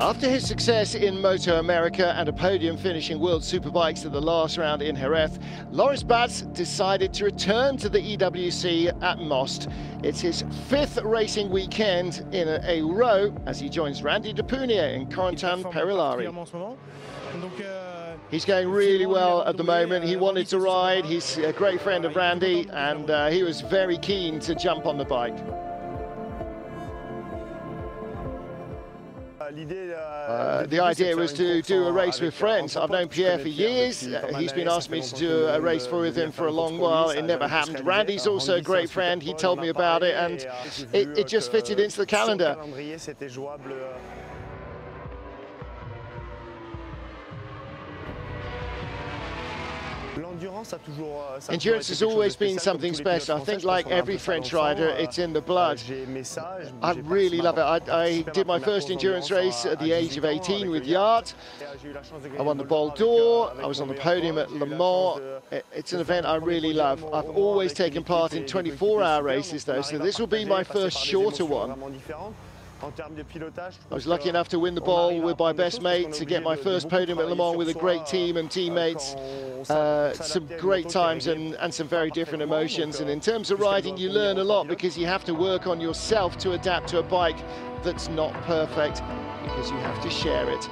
After his success in Moto America and a podium finish in World Superbikes at the last round in Jerez, Loris Baz decided to return to the EWC at Most. It's his fifth racing weekend in a, row as he joins Randy de Puniet in Corentin Perolari. He's going really well at the moment. He wanted to ride. He's a great friend of Randy, and uh, he was very keen to jump on the bike. Uh, the idea was to do a race with friends. I've known Pierre for years. Uh, he's been asking me to do a race for with him for a long while. It never happened. Randy's also a great friend. He told me about it, and it, it just fitted into the calendar. Endurance has always been something special. I think like every French rider, it's in the blood. I really love it. I, I did my first endurance race at the age of 18 with Yacht. I won the Bol d'Or. I was on the podium at Le Mans. It's an event I really love. I've always taken part in 24-hour races though, so this will be my first shorter one. I was lucky enough to win the Bol with my best mate, to get my first podium at Le Mans with a great team and teammates. Uh, some great times and, and some very different emotions. And in terms of riding, you learn a lot because you have to work on yourself to adapt to a bike that's not perfect because you have to share it.